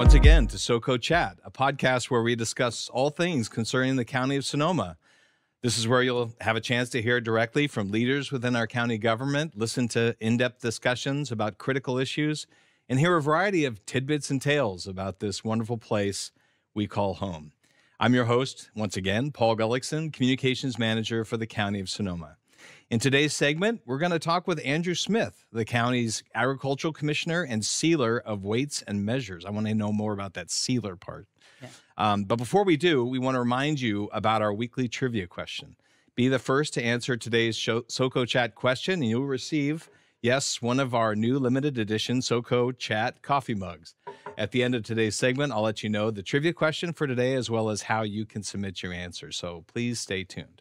once again to SoCo Chat, a podcast where we discuss all things concerning the county of Sonoma. This is where you'll have a chance to hear directly from leaders within our county government, listen to in depth discussions about critical issues, and hear a variety of tidbits and tales about this wonderful place we call home. I'm your host, once again, Paul Gullixson, Communications Manager for the County of Sonoma. In today's segment, we're going to talk with Andrew Smith, the county's agricultural commissioner and sealer of weights and measures. I want to know more about that sealer part. Yeah. Um, but before we do, we want to remind you about our weekly trivia question. Be the first to answer today's show, SoCo Chat question, and you'll receive, yes, one of our new limited edition SoCo Chat coffee mugs. At the end of today's segment, I'll let you know the trivia question for today as well as how you can submit your answer. So please stay tuned.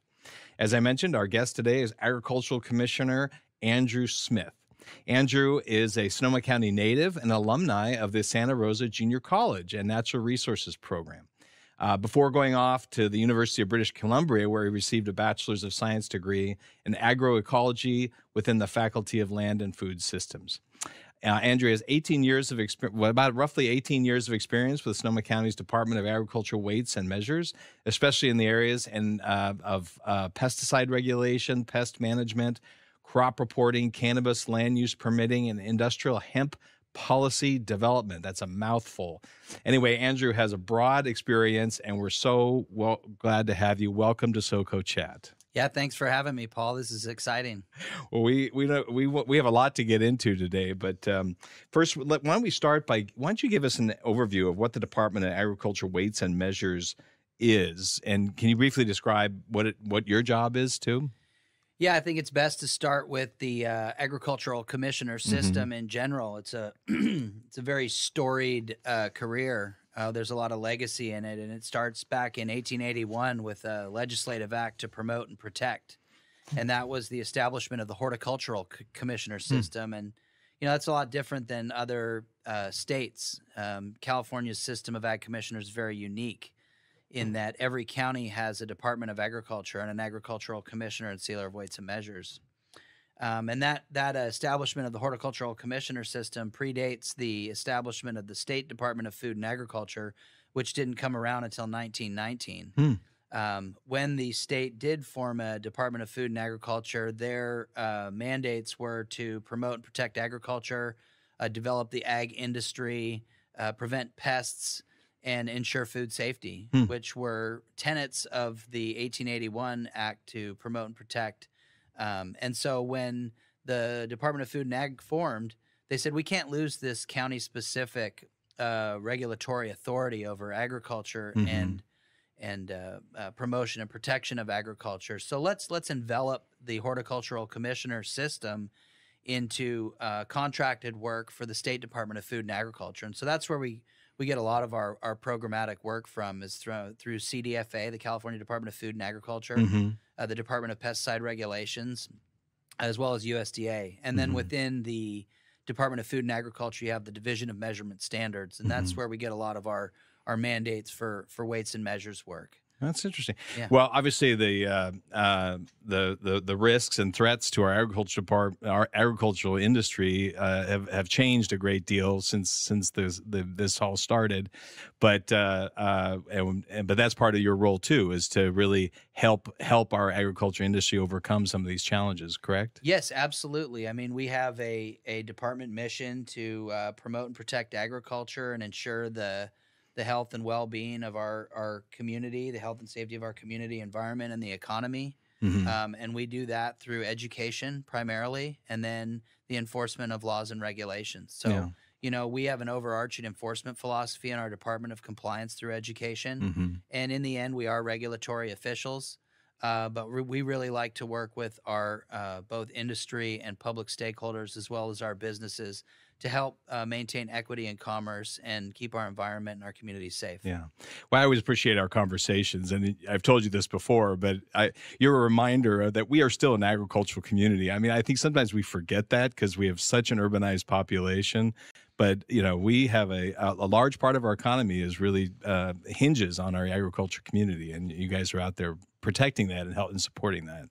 As I mentioned, our guest today is Agricultural Commissioner Andrew Smith. Andrew is a Sonoma County native and alumni of the Santa Rosa Junior College and Natural Resources Program. Uh, before going off to the University of British Columbia, where he received a Bachelor's of Science degree in agroecology within the Faculty of Land and Food Systems. Uh, Andrea has 18 years of experience, well, about roughly 18 years of experience with Sonoma County's Department of Agricultural Weights and Measures, especially in the areas and uh, of uh, pesticide regulation, pest management, crop reporting, cannabis land use permitting, and industrial hemp policy development. That's a mouthful. Anyway, Andrew has a broad experience, and we're so well, glad to have you. Welcome to SoCo Chat. Yeah, thanks for having me, Paul. This is exciting. Well, we we know we we have a lot to get into today, but um, first, why don't we start by why don't you give us an overview of what the Department of Agriculture weights and measures is, and can you briefly describe what it what your job is too? Yeah, I think it's best to start with the uh, agricultural commissioner mm-hmm. system mm-hmm. in general. It's a it's a very storied uh, career uh, there's a lot of legacy in it, and it starts back in 1881 with a legislative act to promote and protect, and that was the establishment of the horticultural c- commissioner hmm. system. And you know that's a lot different than other uh, states. Um, California's system of ag commissioners is very unique in hmm. that every county has a Department of Agriculture and an agricultural commissioner and sealer of weights and measures. Um, and that that establishment of the horticultural commissioner system predates the establishment of the state Department of Food and Agriculture, which didn't come around until 1919. Hmm. Um, when the state did form a Department of Food and Agriculture, their uh, mandates were to promote and protect agriculture, uh, develop the ag industry, uh, prevent pests, and ensure food safety, hmm. which were tenets of the 1881 Act to promote and protect um, and so when the Department of Food and Ag formed, they said we can't lose this county specific uh, regulatory authority over agriculture mm-hmm. and and uh, uh, promotion and protection of agriculture. So let's let's envelop the horticultural commissioner system into uh, contracted work for the State Department of Food and Agriculture, and so that's where we we get a lot of our, our programmatic work from is through through CDFA, the California Department of Food and Agriculture, mm-hmm. uh, the Department of Pesticide Regulations, as well as USDA, and then mm-hmm. within the Department of Food and Agriculture, you have the Division of Measurement Standards, and that's mm-hmm. where we get a lot of our our mandates for for weights and measures work. That's interesting. Yeah. Well, obviously the uh, uh, the the the risks and threats to our agricultural part, our agricultural industry uh, have have changed a great deal since since this the, this all started. But uh, uh, and, and, but that's part of your role too, is to really help help our agriculture industry overcome some of these challenges. Correct? Yes, absolutely. I mean, we have a a department mission to uh, promote and protect agriculture and ensure the the health and well-being of our our community, the health and safety of our community, environment, and the economy. Mm-hmm. Um, and we do that through education primarily, and then the enforcement of laws and regulations. So. Yeah. You know, we have an overarching enforcement philosophy in our Department of Compliance through education. Mm-hmm. And in the end, we are regulatory officials. Uh, but re- we really like to work with our uh, both industry and public stakeholders as well as our businesses to help uh, maintain equity in commerce and keep our environment and our community safe. Yeah. Well, I always appreciate our conversations. And I've told you this before, but I, you're a reminder that we are still an agricultural community. I mean, I think sometimes we forget that because we have such an urbanized population. But you know, we have a a large part of our economy is really uh, hinges on our agriculture community, and you guys are out there protecting that and helping supporting that.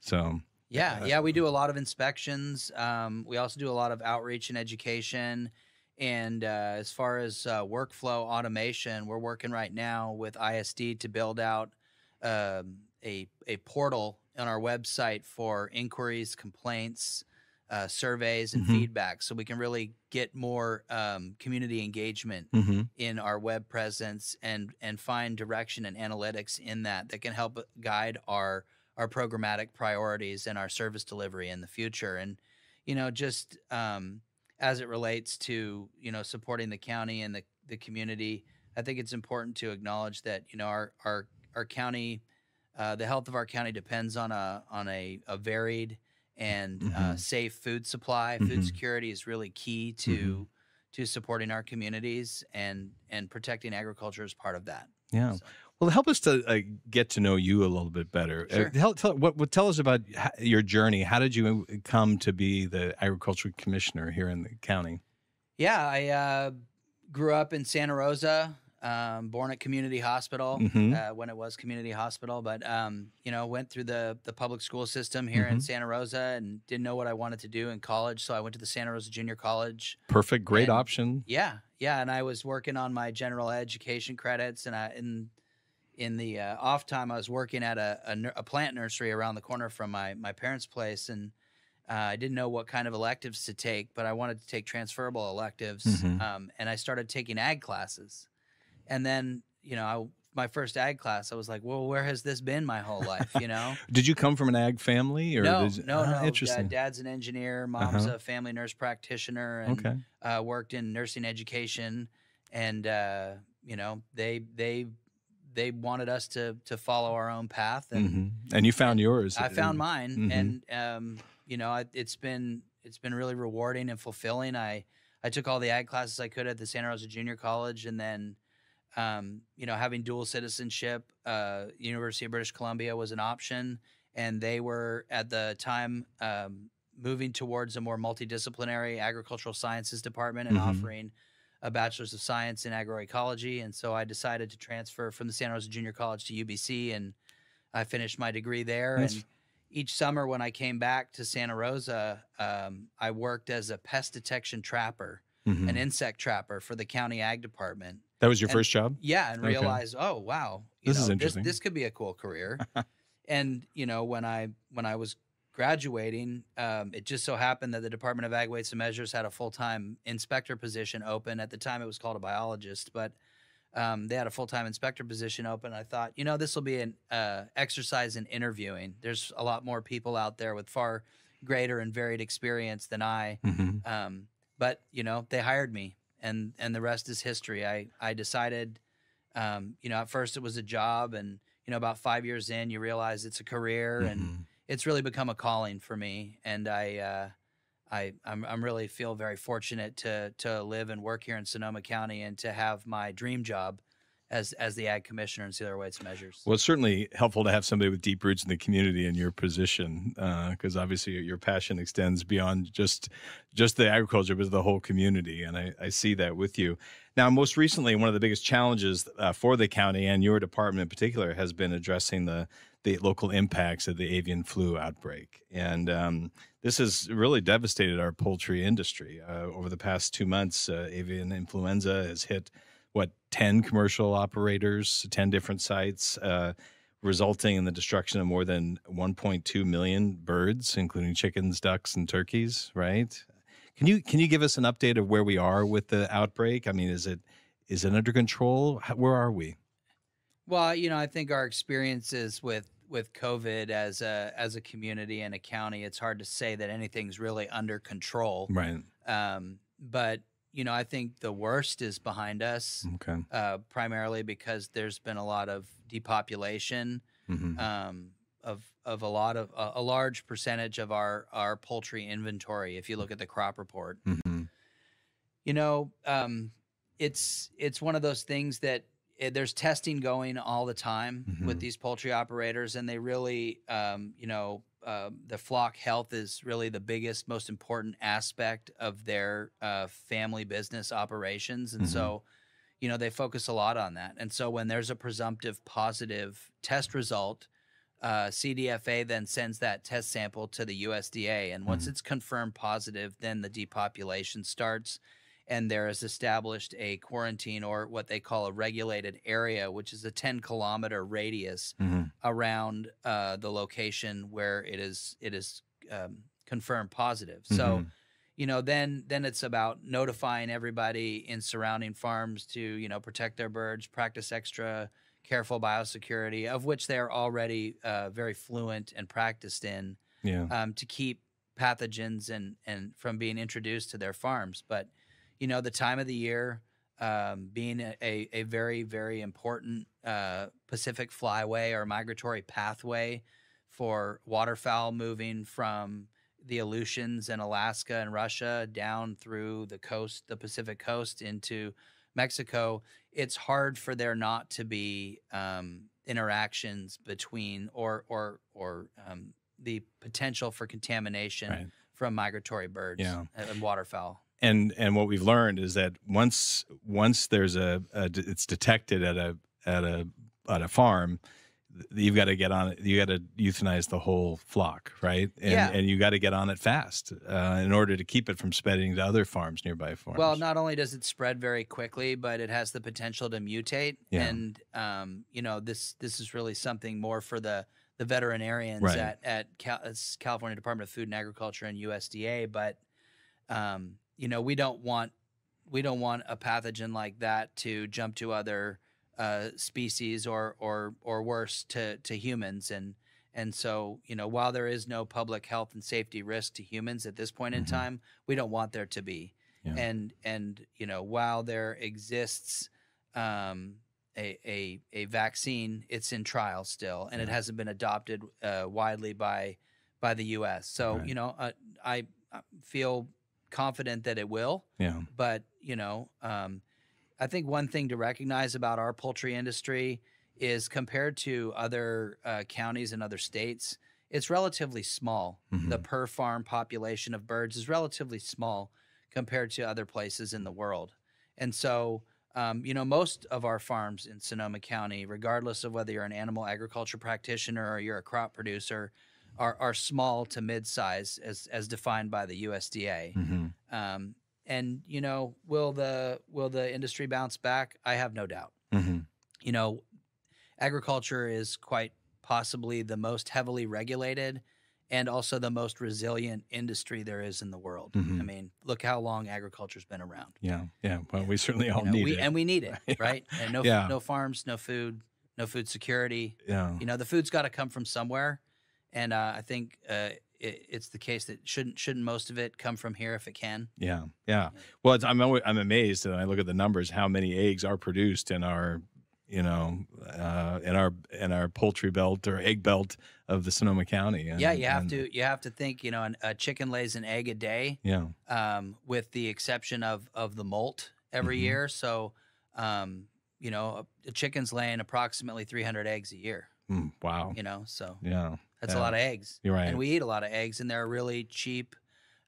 So yeah, yeah, we do a lot of inspections. Um, we also do a lot of outreach and education, And uh, as far as uh, workflow automation, we're working right now with ISD to build out um, a a portal on our website for inquiries, complaints, uh, surveys, and Mhm. feedback, so we can really get more um, community engagement Mm-hmm. in our web presence and and find direction and analytics in that that can help guide our our programmatic priorities and our service delivery in the future and you know just um, as it relates to you know supporting the county and the, the community i think it's important to acknowledge that you know our our our county uh, the health of our county depends on a on a, a varied and uh, Mhm. safe food supply food Mhm. security is really key to to supporting our communities and and protecting agriculture is part of that. Yeah. So- Well, help us to uh, get to know you a little bit better. Sure. Uh, tell, tell, what, what, tell us about your journey. How did you come to be the agricultural commissioner here in the county? Yeah, I uh, grew up in Santa Rosa, um, born at Community Hospital Mhm. uh, when it was Community Hospital, but um, you know went through the the public school system here in Mhm. Santa Rosa and didn't know what I wanted to do in college, so I went to the Santa Rosa Junior College. Perfect, great And- option. Yeah, yeah, and I was working on my general education credits, and I in in the uh, off time I was working at a, a a plant nursery around the corner from my my parents' place, and uh, I didn't know what kind of electives to take, but I wanted to take transferable electives, Mhm. um, and I started taking ag classes, and then you know I, my first ag class, I was like, well, where has this been my whole life? You know. Did you come from an ag family? Or no, did, no, Ah, no. Interesting. Uh, dad's an engineer. Mom's Uh-huh. a family nurse practitioner, and okay. uh, worked in nursing education, and uh, you know they they they wanted us to to follow our own path, and Mhm. And you found yours. I found mine, Mhm. and um, you know I, it's been it's been really rewarding and fulfilling. I I took all the ag classes I could at the Santa Rosa Junior College, and then um, you know having dual citizenship, uh, University of British Columbia was an option, and they were at the time. Um, moving towards a more multidisciplinary agricultural sciences department and Mhm. offering a bachelor's of science in agroecology and so i decided to transfer from the santa rosa junior college to ubc and i finished my degree there Nice. and each summer when i came back to santa rosa um, i worked as a pest detection trapper Mhm. an insect trapper for the county ag department That was your and- first job? yeah, and Okay. realize, oh wow, This is know, interesting. This, could be a cool career. and you know, when I when I was graduating, um, it just so happened that the Department of Ag Weights and Measures had a full time inspector position open. At the time, it was called a biologist, but um, they had a full time inspector position open. I thought, you know, this will be an uh, exercise in interviewing. There's a lot more people out there with far greater and varied experience than I. Mhm. Um, but you know, they hired me, and and the rest is history. I I decided, um, you know, at first it was a job, and you know, about five years in, you realize it's a career, and Mhm. It's really become a calling for me. And I, uh, I, I'm, I'm really feel very fortunate to to live and work here in Sonoma County, and to have my dream job as as the ag commissioner in Sealer Weights Measures. Well, it's certainly helpful to have somebody with deep roots in the community in your position, because obviously your passion extends beyond just just the agriculture, but the whole community, and I, I see that with you. Now, most recently, one of the biggest challenges uh, for the county and your department in particular has been addressing the the local impacts of the avian flu outbreak, and um, this has really devastated our poultry industry. Uh, over the past two months, uh, avian influenza has hit what 10 commercial operators 10 different sites uh, resulting in the destruction of more than 1.2 million birds including chickens ducks and turkeys right? Can you can you give us an update of where we are with the outbreak? I mean is it is it under control? How, where are we? Well, you know, I think our experiences with with COVID as a as a community and a county, it's hard to say that anything's really under control. right Um, but you know, I think the worst is behind us, okay uh, primarily because there's been a lot of depopulation mm-hmm. um, of of a lot of a, a large percentage of our our poultry inventory. If you look at the crop report, mm-hmm. you know, um, it's it's one of those things that eh, there's testing going all the time with Mhm. these poultry operators, and they really, um, you know, uh, the flock health is really the biggest, most important aspect of their uh, family business operations, and Mhm. so. You know, they focus a lot on that. And so when there's a presumptive positive test result, uh, CDFA then sends that test sample to the USDA. And once Mhm. it's confirmed positive, then the depopulation starts and there is established a quarantine or what they call a regulated area, which is a 10 kilometer radius Mhm. around uh, the location where it is it is um, confirmed positive. So, Mhm. you know, then then it's about notifying everybody in surrounding farms to you know protect their birds, practice extra careful biosecurity, of which they are already uh, very fluent and practiced in, yeah. um, to keep pathogens and and from being introduced to their farms. But you know, the time of the year. Um, being a, a, very, very important uh, Pacific flyway or migratory pathway for waterfowl moving from the Aleutians and Alaska and Russia down through the coast, the Pacific coast into Mexico, it's hard for there not to be um, interactions between or or or um, the potential for contamination Right. from migratory birds Yeah. and waterfowl. And and what we've learned is that once once there's a, a it's detected at a at a at a farm you've got to get on it you got to euthanize the whole flock right and Yeah. and you got to get on it fast uh, in order to keep it from spreading to other farms nearby farms Well, not only does it spread very quickly, but it has the potential to mutate. Yeah. And um, you know, this this is really something more for the the veterinarians Right. at at Cal- it's California Department of Food and Agriculture and USDA. But um, you know, we don't want we don't want a pathogen like that to jump to other uh, species or or or worse to to humans and. And so, you know, while there is no public health and safety risk to humans at this point in Mhm. time, we don't want there to be Yeah. and and you know while there exists um, a, a a vaccine, it's in trial still, and it hasn't been adopted uh, widely by by the U.S. So Right. you know uh, I feel confident that it will, yeah but you know um, I think one thing to recognize about our poultry industry is compared to other uh, counties and other states, it's relatively small. The Mhm. per farm population of birds is relatively small compared to other places in the world. And so, um, you know, most of our farms in Sonoma County, regardless of whether you're an animal agriculture practitioner or you're a crop producer, are, are small to mid-size as, as defined by the USDA. hmm Um, and you know, will the will the industry bounce back? I have no doubt. hmm You know, agriculture is quite possibly the most heavily regulated and also the most resilient industry there is in the world. Mhm. I mean, look how long agriculture's been around. yeah yeah well we certainly You all know, need we, it and we need it, Yeah. right? And no Yeah. no farms, no food, no food security. yeah You know, the food's got to come from somewhere, and uh, I think uh, it, it's the case that shouldn't shouldn't most of it come from here if it can. Yeah, yeah. Well, it's, I'm alwa- I'm amazed, and I look at the numbers how many eggs are produced in our, you know, uh, in our in our poultry belt or egg belt of the Sonoma County. And, yeah, you have and- to you have to think. You know, an, a chicken lays an egg a day, Yeah, um, with the exception of of the molt every Mhm. year. So, um, you know, a, a chicken's laying approximately 300 eggs a year. Mm, wow. You know, so Yeah, that's Yeah. a lot of eggs. you're right. and we eat a lot of eggs, and they're a really cheap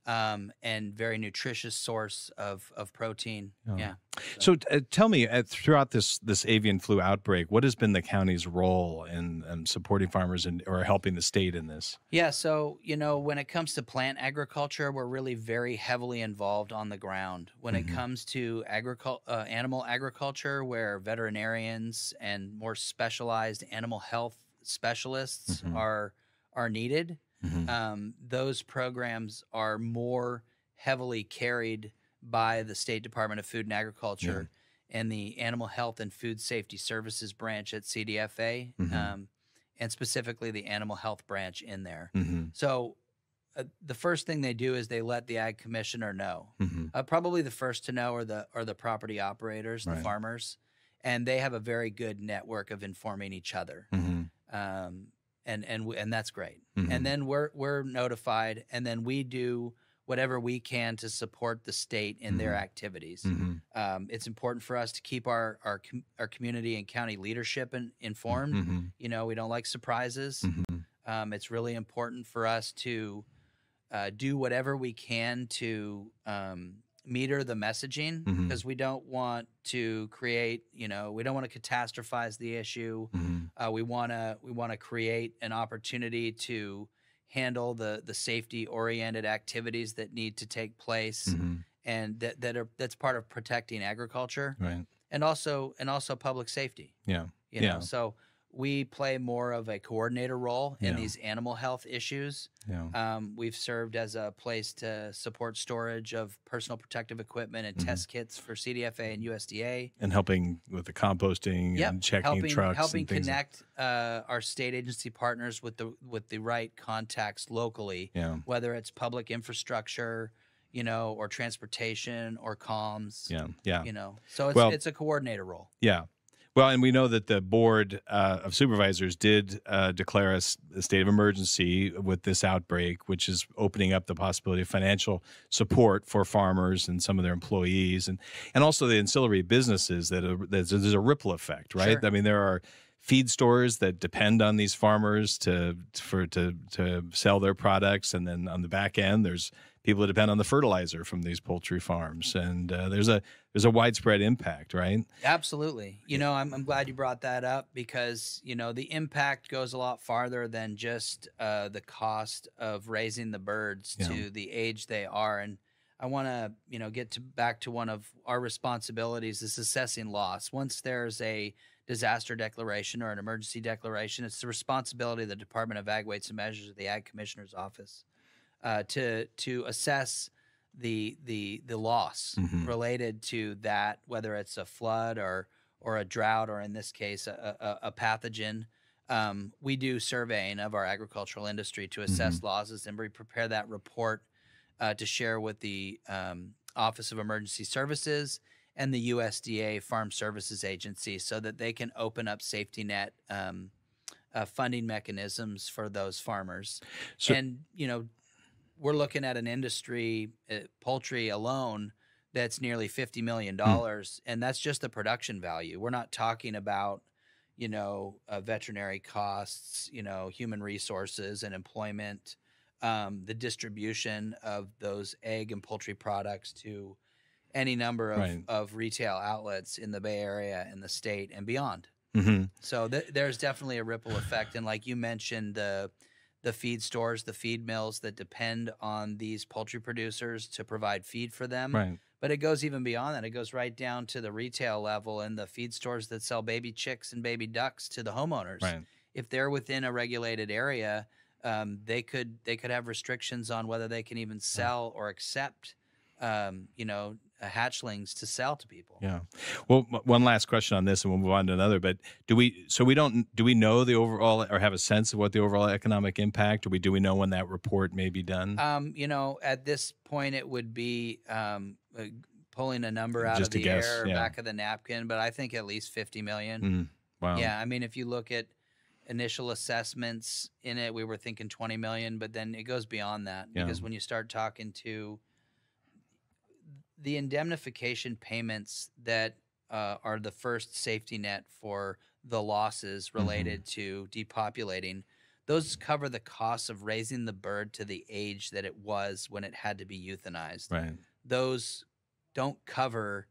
um, and very nutritious source of of protein. Yeah. Yeah. so uh, tell me, uh, throughout this this avian flu outbreak, what has been the county's role in, in supporting farmers and or helping the state in this? Yeah, so you know, when it comes to plant agriculture, we're really very heavily involved on the ground. When Mhm. it comes to uh, animal agriculture, where veterinarians and more specialized animal health specialists Mhm. are are needed, Mhm. um, those programs are more heavily carried by the State Department of Food and Agriculture and the Animal Health and Food Safety Services branch at CDFA, Mhm. um, and specifically the Animal Health branch in there. Mhm. So uh, the first thing they do is they let the ag commissioner know. Mhm. Uh, probably the first to know are the are the property operators, the Right. farmers, and they have a very good network of informing each other. Mhm. Um, and and w- and that's great. Mhm. And then we're we're notified, and then we do whatever we can to support the state in their Mhm. activities. Mhm. Um, it's important for us to keep our our com- our community and county leadership in, informed. Mhm. You know, we don't like surprises. Mhm. Um, it's really important for us to uh, do whatever we can to um, meter the messaging because we don't want to create, you know, we don't want to catastrophize the issue. Mhm. Uh, we want to we want to create an opportunity to handle the the safety oriented activities that need to take place Mhm. and that that are that's part of protecting agriculture Right. and also and also public safety. Yeah. You know, Yeah. so we play more of a coordinator role in Yeah. these animal health issues. Yeah. Um, we've served as a place to support storage of personal protective equipment and Mhm. test kits for CDFA and USDA. And helping with the composting Yep, and checking helping trucks helping and things. like- connect uh, our state agency partners with the with the right contacts locally, yeah. whether it's public infrastructure, you know, or transportation or comms. Yeah. Yeah. You know, so it's Well- it's a coordinator role. Yeah. Well, and we know that the board uh, of supervisors did uh, declare a state of emergency with this outbreak, which is opening up the possibility of financial support for farmers and some of their employees, and and also the ancillary businesses that are, there's, there's a ripple effect, right? Sure. I mean, there are feed stores that depend on these farmers to for to to sell their products, and then on the back end, there's people that depend on the fertilizer from these poultry farms, and uh, there's a there's a widespread impact, right? Absolutely. You know, I'm, I'm glad you brought that up because, you know, the impact goes a lot farther than just uh, the cost of raising the birds Yeah. to the age they are. And I want to, you know, get to back to one of our responsibilities is assessing loss. Once there's a disaster declaration or an emergency declaration, it's the responsibility of the Department of Ag Weights and Measures of the Ag Commissioner's Office uh, to to assess the the the loss Mhm. related to that, whether it's a flood or or a drought, or in this case, a, a, a pathogen. Um, we do surveying of our agricultural industry to assess losses, and we prepare that report uh, to share with the um, Office of Emergency Services and the USDA Farm Services Agency, so that they can open up safety net um, uh, funding mechanisms for those farmers. So- and you know, we're looking at an industry, uh, poultry alone, that's nearly fifty million dollars, and that's just the production value. We're not talking about, you know, uh, veterinary costs, you know, human resources and employment, um, the distribution of those egg and poultry products to any number of, Right. of retail outlets in the Bay Area and the state and beyond. hmm So th- there's definitely a ripple effect, and like you mentioned, the the feed stores, the feed mills that depend on these poultry producers to provide feed for them. Right. But it goes even beyond that. It goes right down to the retail level and the feed stores that sell baby chicks and baby ducks to the homeowners. Right. If they're within a regulated area, um, they could they could have restrictions on whether they can even sell or accept, um, you know, hatchlings to sell to people. Yeah. Well, m- one last question on this, and we'll move on to another. But do we? So we don't. Do we know the overall, or have a sense of what the overall economic impact? Or we do we know when that report may be done? Um, you know, at this point, it would be um, uh, pulling a number out Just of the guess, air, yeah. back of the napkin, but I think at least fifty million. Mm, wow. Yeah, I mean, if you look at initial assessments in it, we were thinking twenty million, but then it goes beyond that Yeah. because when you start talking to the indemnification payments that uh, are the first safety net for the losses Mm-hmm. related to depopulating, those cover the costs of raising the bird to the age that it was when it had to be euthanized Right. those don't cover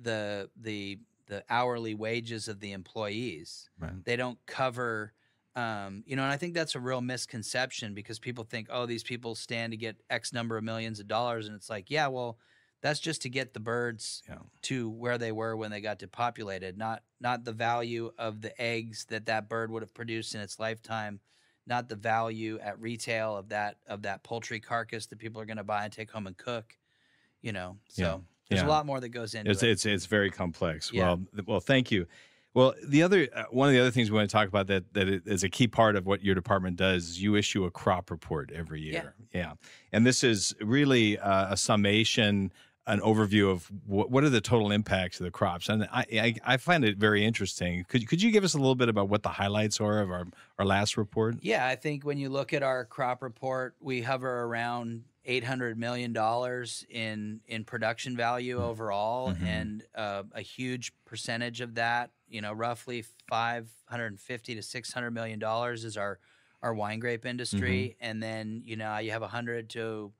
the the the hourly wages of the employees. Right. They don't cover um, you know, and I think that's a real misconception because people think, oh, these people stand to get X number of millions of dollars, and it's like, yeah, well, that's just to get the birds Yeah. to where they were when they got depopulated, not not the value of the eggs that that bird would have produced in its lifetime, not the value at retail of that of that poultry carcass that people are going to buy and take home and cook. You know, so Yeah. there's Yeah. a lot more that goes into It's it. it's it's very complex. Yeah. Well, well, thank you. Well, the other uh, one of the other things we want to talk about that that is a key part of what your department does is you issue a crop report every year. Yeah, and this is really uh, a summation, an overview of what, what are the total impacts of the crops, and I, I I find it very interesting. Could could you give us a little bit about what the highlights are of our our last report? Yeah, I think when you look at our crop report, we hover around eight hundred million dollars in in production value Mm-hmm. overall, and uh, a huge percentage of that, you know, roughly five hundred and fifty to six hundred million dollars is our our wine grape industry, Mm-hmm. and then you know you have a hundred to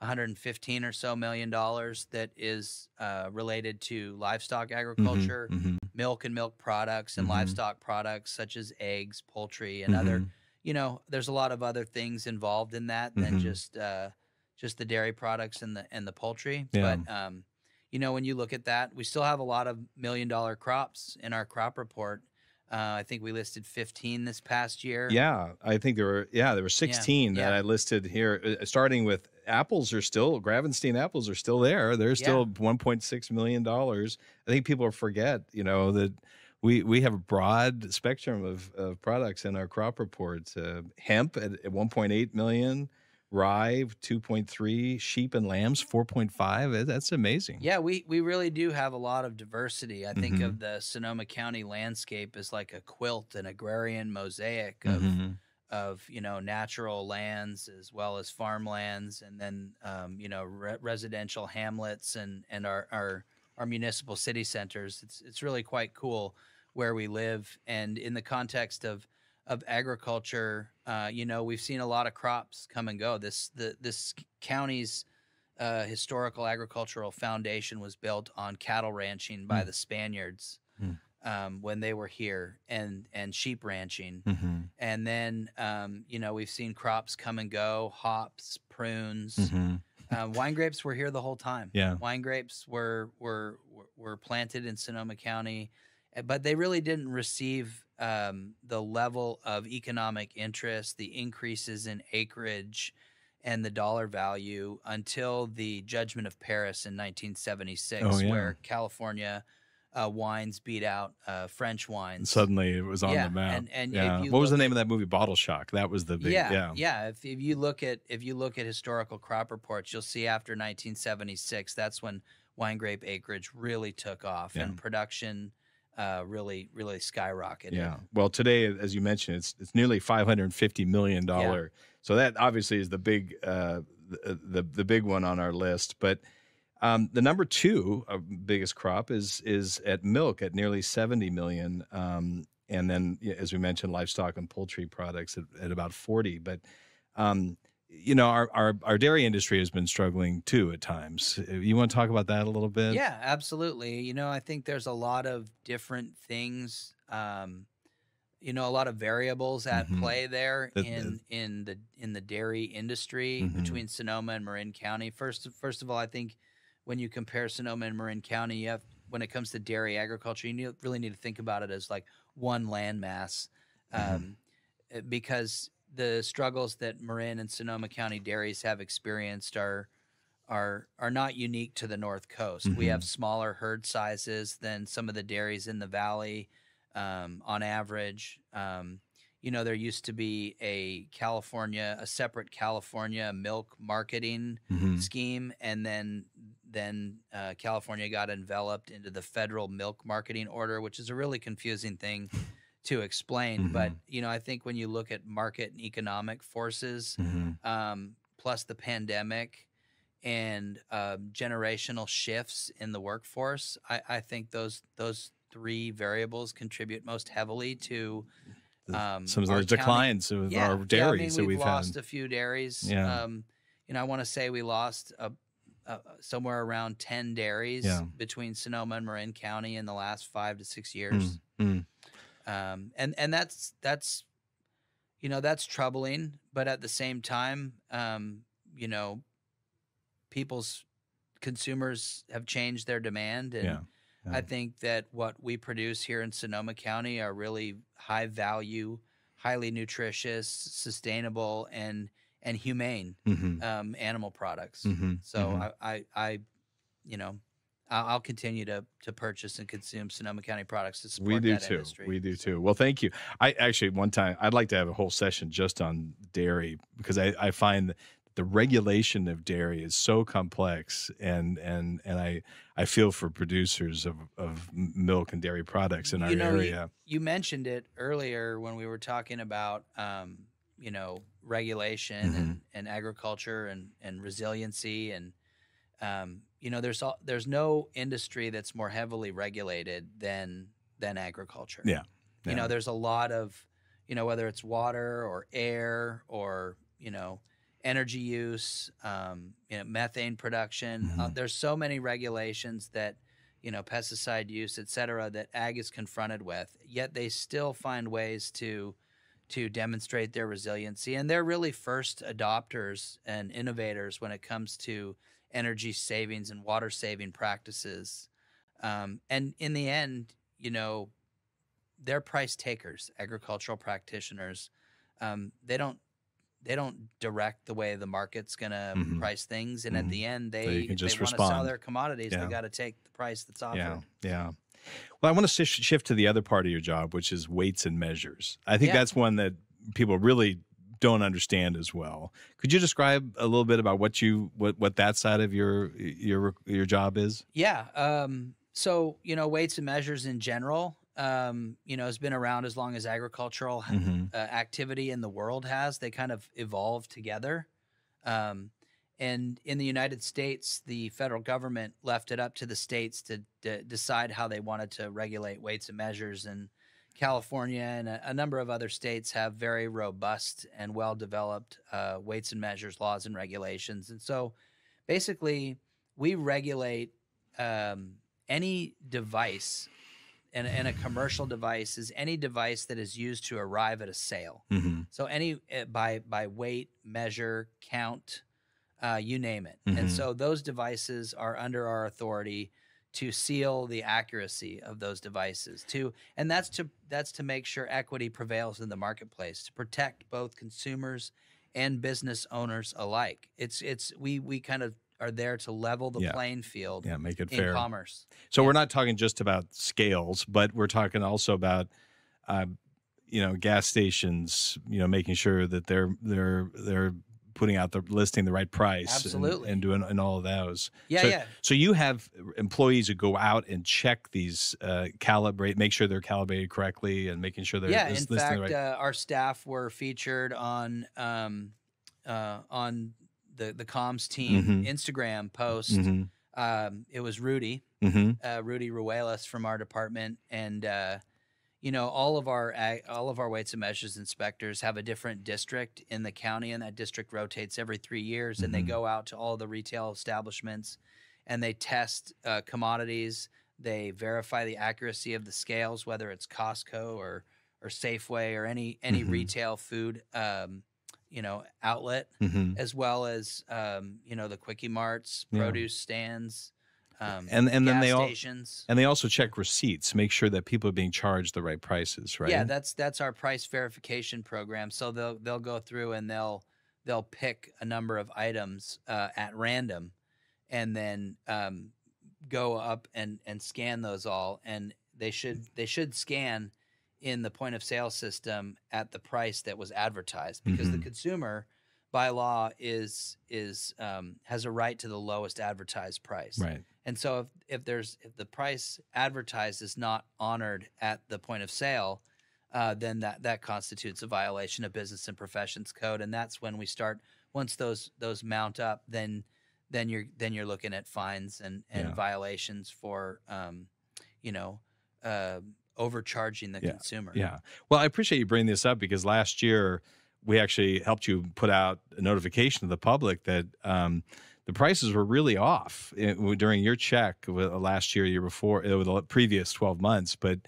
115 or so million dollars that is uh, related to livestock agriculture, Mhm, milk and milk products, and Mhm. livestock products such as eggs, poultry, and other mhm. you know, there's a lot of other things involved in that than Mhm. just uh, just the dairy products and the and the poultry. Yeah. But um, you know, when you look at that, we still have a lot of million dollar crops in our crop report. Uh, I think we listed 15 this past year. Yeah, I think there were yeah there were 16 that yeah. I listed here. uh, Starting with apples are still Gravenstein apples are still there. They're still 1.6 million dollars. I think people forget you know that we we have a broad spectrum of, of products in our crop reports. Uh, hemp at, at 1.8 million, rye 2.3, sheep and lambs 4.5. That's amazing. Yeah, we we really do have a lot of diversity. I think Mhm. of the Sonoma County landscape as like a quilt, an agrarian mosaic of Mhm. of you know natural lands as well as farmlands, and then um, you know re- residential hamlets and and our our our municipal city centers. It's it's really quite cool where we live, and in the context of of agriculture, uh, you know, we've seen a lot of crops come and go. This the this county's uh, historical agricultural foundation was built on cattle ranching by Mm. the Spaniards Mm. um, when they were here, and and sheep ranching, Mhm. and then um, you know we've seen crops come and go, hops, prunes, Mhm. uh, wine grapes were here the whole time. Yeah. wine grapes were were were- planted in Sonoma County, but they really didn't receive um, the level of economic interest, the increases in acreage, and the dollar value until the Judgment of Paris in 1976, Oh, yeah. where California uh, wines beat out uh, French wines. Suddenly it was on Yeah, the map. and- and if yeah. you What was the name of that movie? Bottle Shock. That was the big. yeah, Yeah. yeah. If, if you look at if you look at historical crop reports, you'll see after 1976, that's when wine grape acreage really took off and production uh, really really skyrocketed. Yeah. Well, today, as you mentioned, it's it's nearly five hundred fifty million dollar. So that obviously is the big uh, the, the the big one on our list. But um, the number two uh, biggest crop is is at milk at nearly seventy million. Um, and then, as we mentioned, livestock and poultry products at, at about forty. But um, you know, our, our our dairy industry has been struggling too at times. You want to talk about that a little bit? Yeah, absolutely. You know, I think there's a lot of different things. Um, you know, a lot of variables at Mhm. play there The- the- in in the in the dairy industry Mhm. between Sonoma and Marin County. First, first of all, I think when you compare Sonoma and Marin County, you have when it comes to dairy agriculture, you need, really need to think about it as like one landmass, Mhm. um, uh, because the struggles that Marin and Sonoma County dairies have experienced are are are not unique to the North Coast. We Mhm. have smaller herd sizes than some of the dairies in the valley, um, on average. Um, you know, there used to be a California, a separate California milk marketing Mhm. scheme, and then then uh, California got enveloped into the federal milk marketing order, which is a really confusing thing to explain. But Mhm. you know, I think when you look at market and economic forces, Mhm. um, plus the pandemic and um, generational shifts in the workforce, I, I think those those three variables contribute most heavily to um, Some of our the county- declines of yeah, our yeah, I dairies mean, that we've we've lost had. a few dairies. Yeah. Um, you know, I want to say we lost a, a, somewhere around ten dairies Yeah. between Sonoma and Marin County in the last five to six years. Mm, Um, and and that's that's you know that's troubling, but at the same time, um, you know, people's consumers have changed their demand and. yeah. I think that what we produce here in Sonoma County are really high value, highly nutritious, sustainable, and and humane Mhm, um, animal products. mhm, So mhm. I, I, I, you know, I'll, continue to to purchase and consume Sonoma County products to support we do too. industry. We do too. Well, thank you. I actually one time I'd like to have a whole session just on dairy because I, I find the regulation of dairy is so complex and and and I I feel for producers of, of milk and dairy products in our know, area. you mentioned it earlier when we were talking about um, you know regulation Mhm. and, and agriculture and, and resiliency and um, you know there's all, there's no industry that's more heavily regulated than than agriculture. Yeah, You know there's a lot of you know whether it's water or air or you know energy use, um, you know methane production. Uh, Mhm. there's so many regulations that you know, pesticide use, et cetera, that ag is confronted with. Yet they still find ways to to demonstrate their resiliency. And they're really first adopters and innovators when it comes to energy savings and water saving practices. Um, and in the end, you know, they're price takers, agricultural practitioners. Um, they don't they don't direct the way the market's going to Mhm. price things, and at Mhm. the end, they you can if just they want to sell their commodities. Yeah. They got to take the price that's offered. Yeah, yeah. Well, I want to sh- shift to the other part of your job, which is weights and measures. I think Yeah. that's one that people really don't understand as well. Could you describe a little bit about what you what what that side of your your your job is? Yeah. Um, so you know, weights and measures in general, um, you know, has been around as long as agricultural Mm-hmm. uh, activity in the world has. They kind of evolved together. Um, and in the United States, the federal government left it up to the states to d- decide how they wanted to regulate weights and measures. And California and a, a number of other states have very robust and well developed uh, weights and measures laws and regulations. And so basically, we regulate um, any device. And, and a commercial device is any device that is used to arrive at a sale. Mm-hmm. So any uh, by by weight, measure, count, uh, you name it. Mhm. And so those devices are under our authority to seal the accuracy of those devices. To and that's to that's to make sure equity prevails in the marketplace to protect both consumers and business owners alike. It's it's we we kind of are there to level the Yeah. playing field Yeah, make it in fair. commerce. So Yeah. we're not talking just about scales, but we're talking also about, uh, you know, gas stations. You know, making sure that they're they're they're putting out the listing the right price, Absolutely. and, doing and all of those. Yeah, so, yeah. So you have employees who go out and check these, uh, calibrate, make sure they're calibrated correctly, and making sure they're yeah, in listing fact, right. uh, our staff were featured on um, uh, on the the comms team Mhm. Instagram post. hmm Um, it was Rudy, hmm uh, Rudy Ruelas from our department, and uh, you know all of our all of our weights and measures inspectors have a different district in the county, and that district rotates every three years, and they Mhm. go out to all the retail establishments, and they test uh, commodities. They verify the accuracy of the scales, whether it's Costco or or Safeway or any any Mhm. retail food, um, you know, outlet hmm as well as um, you know the quickie marts, Yeah. produce stands, um, And and then they all and they also check receipts, make sure that people are being charged the right prices, right? Yeah, that's that's our price verification program. So they'll they'll go through and they'll they'll pick a number of items uh, at random, and then um, go up and and scan those all. And they should they should scan in the point of sale system at the price that was advertised because the Mhm. consumer by law is is um, has a right to the lowest advertised price. right. And so if, if there's if the price advertised is not honored at the point of sale, uh, then that that constitutes a violation of business and professions code, and that's when we start. Once those those mount up, then then you're then you're looking at fines and and Yeah. violations for um, you know uh, overcharging the Yeah, consumer. Yeah. Well, I appreciate you bringing this up because last year we actually helped you put out a notification to the public that um, the prices were really off eh, during your check last year, year before, over the previous 12 months. But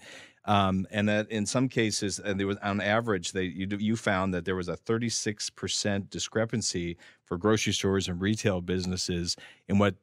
um, and that in some cases, and there was on average, they you you found that there was a 36 percent discrepancy for grocery stores and retail businesses in what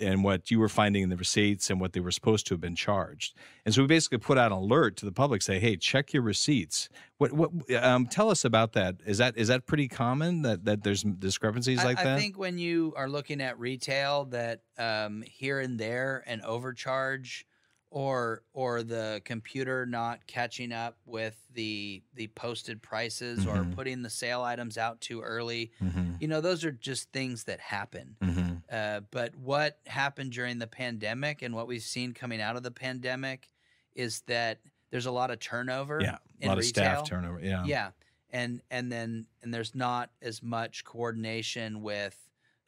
and what you were finding in the receipts and what they were supposed to have been charged. And so we basically put out an alert to the public, say, "Hey, check your receipts." What? What? Um, tell us about that. Is that is that pretty common that that there's discrepancies I, like I that? I think when you are looking at retail, that um, here and there an overcharge, or or the computer not catching up with the the posted prices, or Mhm. putting the sale items out too early. mm-hmm. You know, those are just things that happen. Mm-hmm. Uh, but what happened during the pandemic, and what we've seen coming out of the pandemic, is that there's a lot of turnover. Yeah, a lot of staff turnover. Yeah. Yeah, and and then and there's not as much coordination with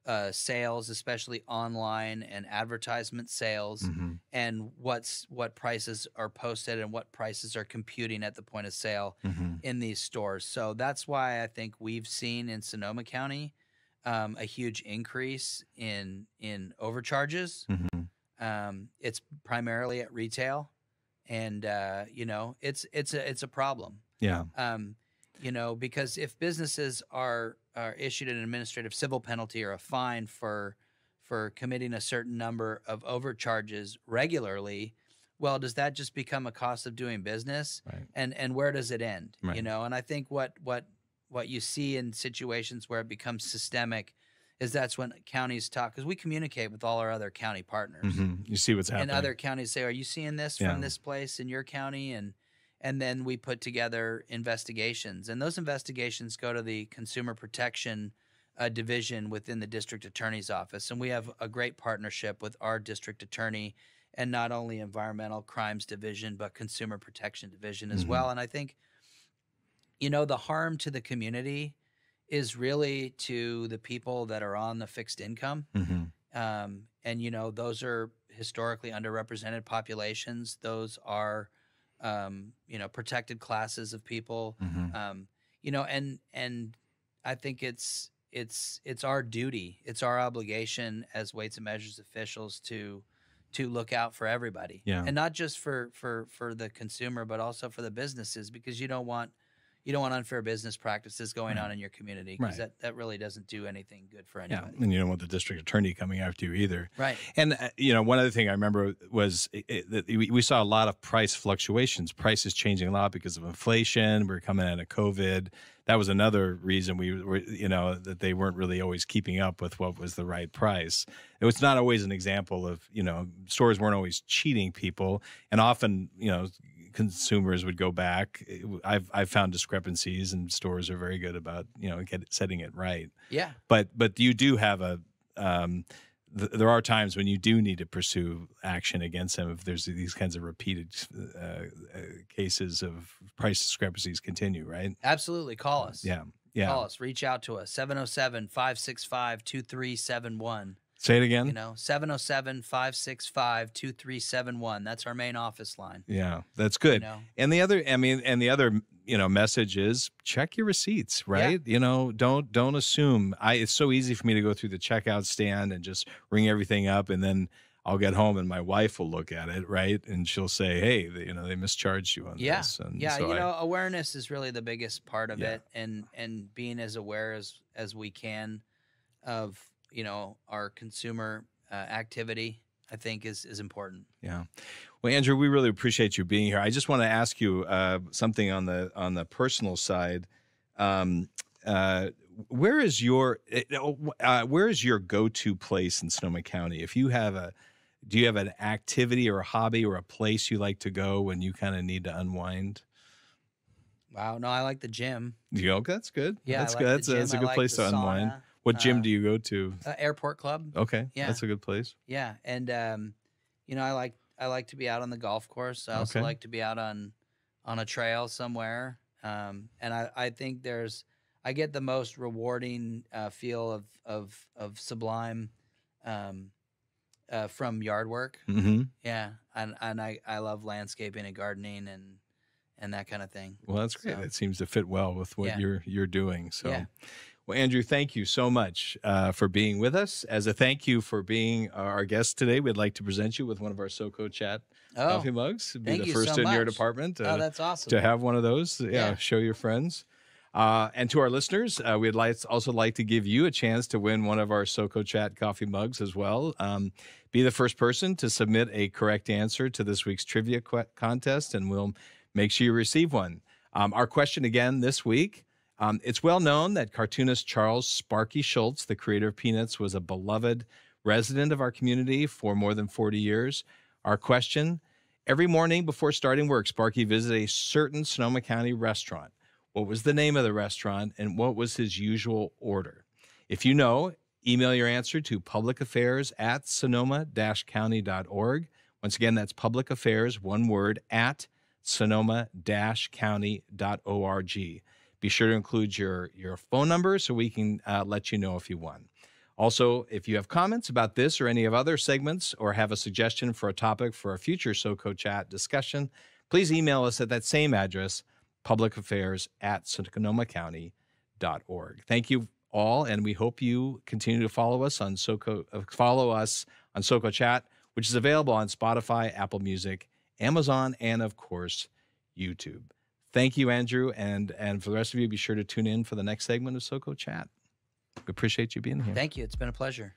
uh, sales, especially online and advertisement sales, hmm and what's what prices are posted and what prices are computing at the point of sale hmm in these stores. So that's why I think we've seen in Sonoma County um, a huge increase in in overcharges. hmm Um, it's primarily at retail, and uh, you know it's it's a it's a problem. Yeah. Um, You know, because if businesses are are issued an administrative civil penalty or a fine for for committing a certain number of overcharges regularly, well, does that just become a cost of doing business? Right. And and where does it end? You know, and I think what what what you see in situations where it becomes systemic is that's when counties talk because we communicate with all our other county partners Mhm. You see what's happening. and other counties say, "Are you seeing this Yeah. from this place in your county?" and and then we put together investigations, and those investigations go to the Consumer Protection uh, Division within the District Attorney's Office, and we have a great partnership with our District Attorney, and not only Environmental Crimes Division but Consumer Protection Division as Mhm. well. And I think, you know, the harm to the community is really to the people that are on the fixed income Mhm. um, and you know those are historically underrepresented populations those are um, you know protected classes of people Mhm. um, you know and and i think it's it's it's our duty it's our obligation as weights and measures officials to to look out for everybody Yeah. and not just for for for the consumer but also for the businesses because you don't want you don't want unfair business practices going Right. on in your community because Right. that, that really doesn't do anything good for Yeah, and you don't want the district attorney coming after you either. right And uh, you know, one other thing I remember was it, it, that we, we saw a lot of price fluctuations, prices changing a lot because of inflation. We are coming out of COVID. That was another reason we were, you know, that they weren't really always keeping up with what was the right price. It was not always an example of, you know, stores weren't always cheating people, and often, you know, consumers would go back. I've I've found discrepancies, and stores are very good about, you know, get setting it right yeah but but you do have a um, th- there are times when you do need to pursue action against them if there's these kinds of repeated uh, uh, cases of price discrepancies continue right Absolutely. Call us. yeah yeah Call us. Reach out to us. 707 565 2371. Say it again You know, 707 565 2371. That's our main office line. yeah that's good You know, and the other i mean and the other you know message is check your receipts right you know don't don't assume i it's so easy for me to go through the checkout stand and just ring everything up and then I'll get home and my wife will look at it, right? And she'll say, "Hey, they, you know, they mischarged you on yeah. this." And Yeah. so you I- know, awareness is really the biggest part of Yeah. it and, and being as aware as, as we can of, you know, our consumer uh, activity, I think is, is important. Yeah. Well, Andrew, we really appreciate you being here. I just want to ask you uh, something on the on the personal side. Um, uh, where is your uh, where is your go to place in Sonoma County? If you have a do you have an activity or a hobby or a place you like to go when you kind of need to unwind? Wow. No, I like the gym. You that's good. Yeah. that's like good. That's, a- that's a good like place to unwind. What gym uh, do you go to? Uh, airport club. Okay, yeah. that's a good place. Yeah, and um, you know, I like I like to be out on the golf course. I also Okay. like to be out on on a trail somewhere. Um, and I I think there's I get the most rewarding uh, feel of of of sublime um, uh, from yard work. hmm Yeah, and and I I love landscaping and gardening and and that kind of thing. Well, that's great. So- It seems to fit well with what Yeah. you're you're doing. So, Yeah. Well, Andrew, thank you so much uh, for being with us. As a thank you for being our guest today, we'd like to present you with one of our SoCo Chat Oh, coffee mugs. It'd be thank the first so in your department uh, oh, that's awesome. to have one of those. Yeah, Yeah. show your friends. Uh, and to our listeners, uh, we'd like also like to give you a chance to win one of our SoCo Chat coffee mugs as well. Um, be the first person to submit a correct answer to this week's trivia contest, and we'll make sure you receive one. Um, our question again this week. Um, it's well known that cartoonist Charles Sparky Schulz, the creator of Peanuts, was a beloved resident of our community for more than 40 years. Our question Every morning before starting work, Sparky visited a certain Sonoma County restaurant. What was the name of the restaurant and what was his usual order? If you know, email your answer to publicaffairs at sonoma county.org. Once again, that's public affairs, one word, at sonoma county.org. Be sure to include your, your phone number so we can uh, let you know if you won. Also, if you have comments about this or any of other segments or have a suggestion for a topic for a future SoCo chat discussion, please email us at that same address, publicaffairs at sonomacounty.org. Thank you all, and we hope you continue to follow us on SoCo, uh, follow us on SoCo Chat, which is available on Spotify, Apple Music, Amazon, and of course, YouTube. Thank you, Andrew, and and for the rest of you, be sure to tune in for the next segment of SoCo Chat. We appreciate you being here. Thank you. It's been a pleasure.